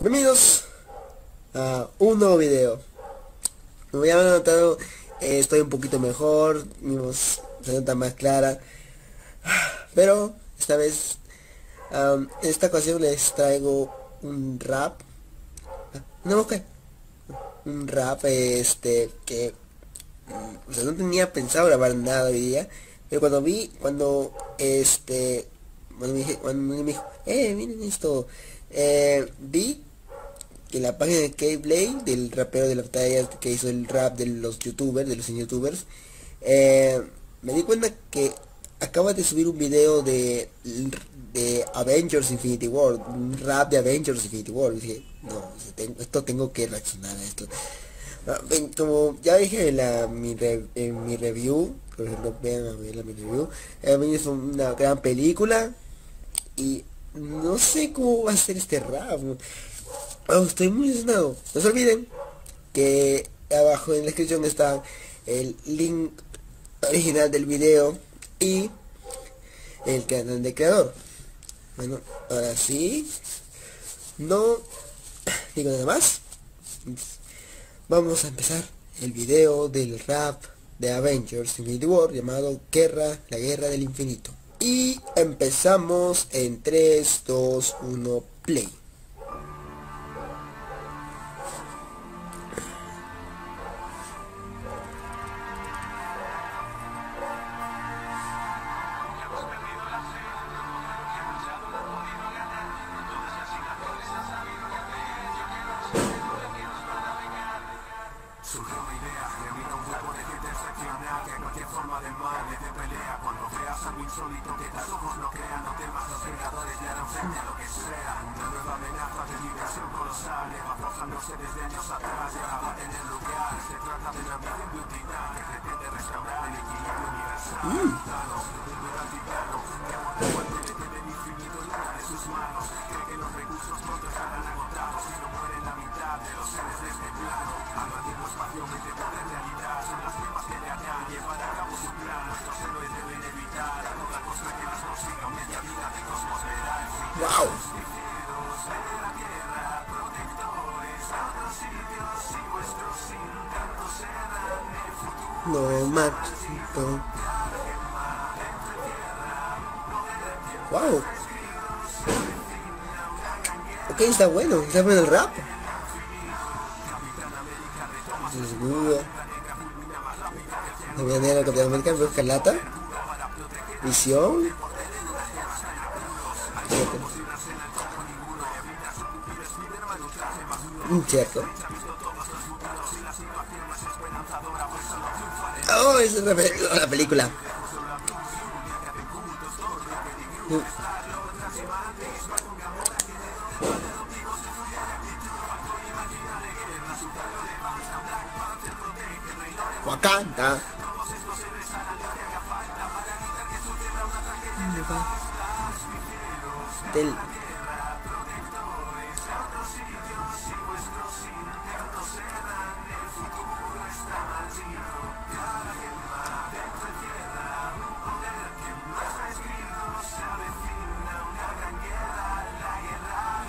Bienvenidos a un nuevo video. Como ya han notado, eh, estoy un poquito mejor, mi voz se nota más clara. Pero esta vez, en esta ocasión les traigo un rap. No, ok. Un rap este que o sea, no tenía pensado grabar nada hoy día. Pero cuando vi, cuando este cuando me, dije, cuando me dijo, eh, miren esto, eh, vi que la página de K-Blade, del rapero de la batalla que hizo el rap de los youtubers, de los youtubers, eh, me di cuenta que acaba de subir un video de, de Avengers Infinity War, un rap de Avengers Infinity War. Dije, no, esto tengo que reaccionar a esto. Ah, como ya dije en, la, mi, en mi review, por ejemplo, vean a ver la mi review, es una gran película y no sé cómo va a ser este rap. Estoy muy emocionado. No se olviden que abajo en la descripción está el link original del video y el canal de creador. Bueno, ahora sí. No digo nada más. Vamos a empezar el video del rap de Avengers Infinity War llamado Guerra, la Guerra del Infinito. Y empezamos en 3, 2, 1, play. Forma de le dé pelea cuando veas algo insólito que tus ojos no crean, no temas, los vengadores le harán frente a lo que sea. Una nueva amenaza de liberación colosal, lleva forjándose desde años atrás y ahora va a tener lugar. Se trata de una misión de utilidad que pretende restaurar el equilibrio universal. Thanos, el gran titano, que aguanta cualquier del infinito y una de sus manos. Cree que los recursos pronto estarán agotados y no muere la mitad de los seres de este plano. Algo tiempo espacio mente poder futuro. No, Maxito. Wow. Ok, está bueno, está bueno el rap. Desnudo. La manera Capitán América, Escarlata. Visión. Un cierto. Oh, esa es la, pe- la película. Wakanda. Del...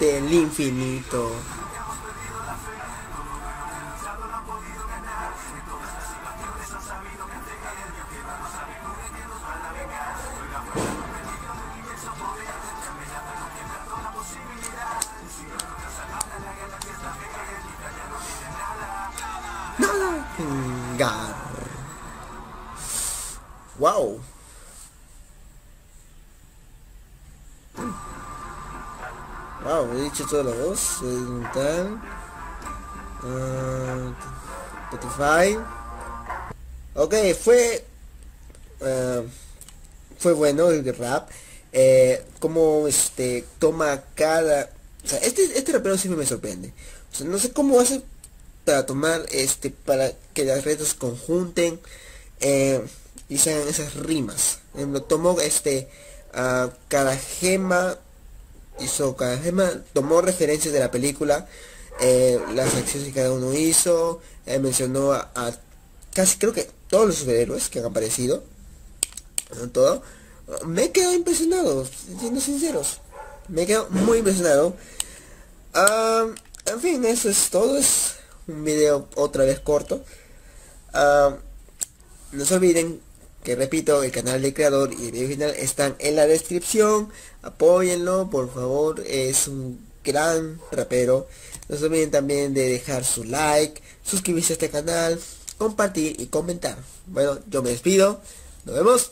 del infinito. Nada. Gar. Wow. Wow, he dicho toda la voz. Tal. Ah, Spotify. Ok, fue. ah, fue bueno el rap. Eh, como este toma cada. O sea, este, este rapero siempre me sorprende. No sé cómo hace para tomar este. para que las redes conjunten. eh, y sean esas rimas. Lo tomó este. a cada gema hizo cada gema, tomó referencias de la película, eh, las acciones que cada uno hizo, eh, mencionó a, casi creo que todos los superhéroes que han aparecido, todo, me he quedado impresionado, siendo sinceros, me he quedado muy impresionado. Ah, en fin, eso es todo. Es un video otra vez corto. Ah, no se olviden que repito, el canal de creador y el video final están en la descripción. Apóyenlo, por favor. Es un gran rapero. No se olviden también de dejar su like, suscribirse a este canal, compartir y comentar. Bueno, yo me despido. Nos vemos.